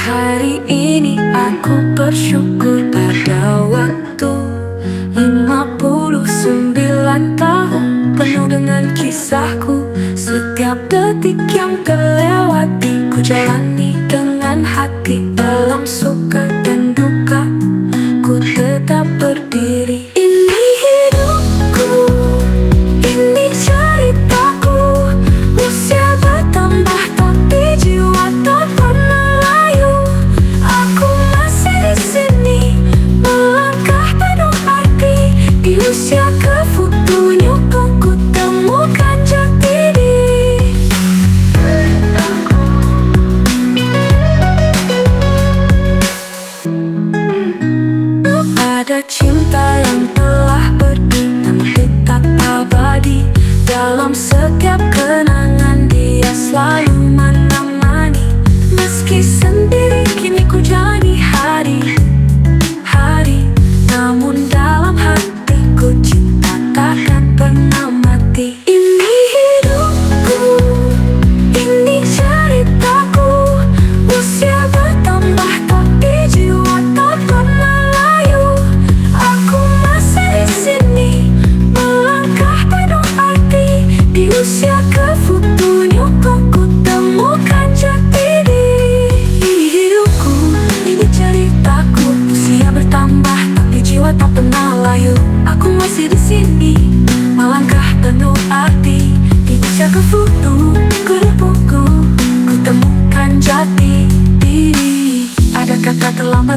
hari ini aku bersyukur pada waktu 59 tahun penuh dengan kisahku. Setiap detik yang terlewati Ku jalani dengan hati Dalam suka dan duka. Ku tetap berdiri Ada cinta yang telah Namun tetap abadi Dalam setiap kenangan Dia selalu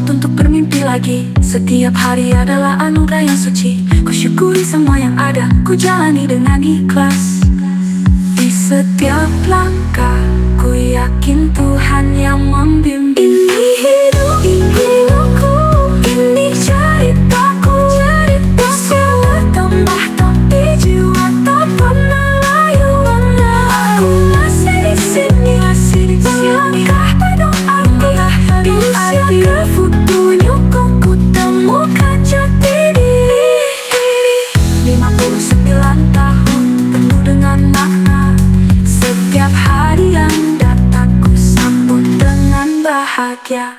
terlambat untuk bermimpi lagi. Setiap hari adalah anugerah yang suci. Ku syukuri semua yang ada Ku jalani dengan ikhlas. Di setiap langkah Ku yakin Tuhan Yeah.